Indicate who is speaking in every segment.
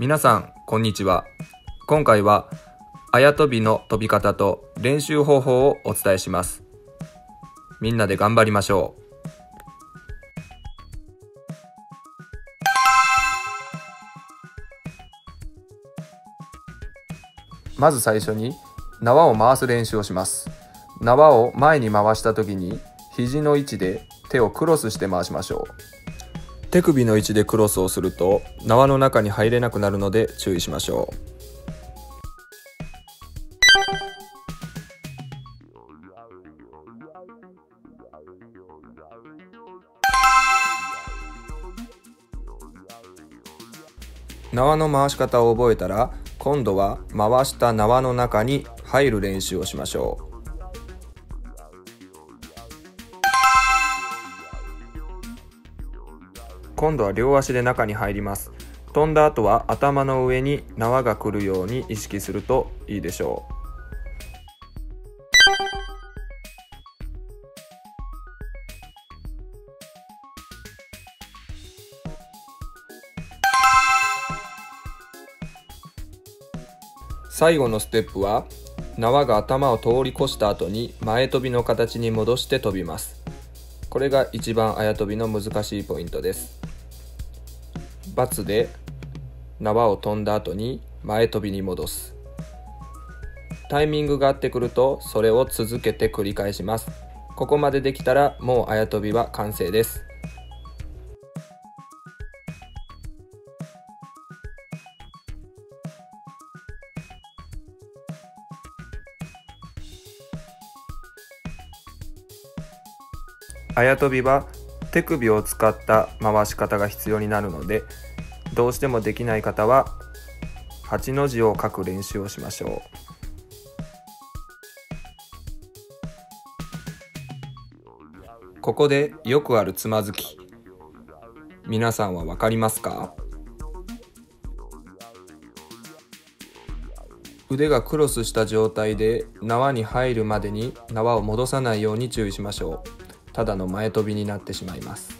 Speaker 1: 皆さんこんにちは。今回はあやとびの飛び方と練習方法をお伝えします。みんなで頑張りましょう。まず最初に縄を回す練習をします。縄を前に回した時に肘の位置で手をクロスして回しましょう。手首の位置でクロスをすると縄の中に入れなくなるので注意しましょう。縄の回し方を覚えたら今度は回した縄の中に入る練習をしましょう。今度は両足で中に入ります。飛んだ後は頭の上に縄が来るように意識するといいでしょう。最後のステップは縄が頭を通り越した後に前飛びの形に戻して飛びます。これが一番あや飛びの難しいポイントです×で縄を飛んだ後に前跳びに戻す。タイミングが合ってくるとそれを続けて繰り返します。ここまでできたらもうあや飛びは完成です。あやとびは手首を使った回し方が必要になるのでどうしてもできない方は8の字を書く練習をしましょう。ここでよくあるつまずき。皆さんは分かりますか？腕がクロスした状態で縄に入るまでに縄を戻さないように注意しましょう。ただの前飛びになってしまいます。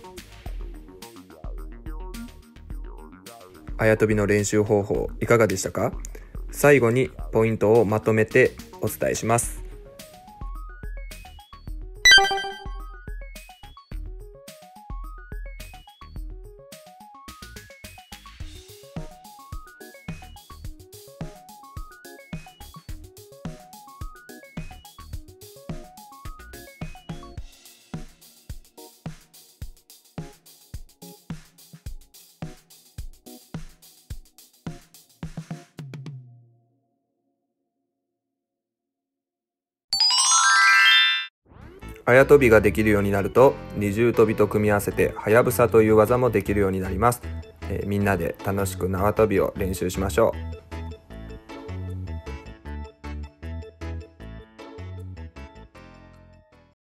Speaker 1: あや飛びの練習方法いかがでしたか？最後にポイントをまとめてお伝えします。あや飛びができるようになると二重跳びと組み合わせてはやぶさという技もできるようになります、えー、みんなで楽しく縄跳びを練習しましょう。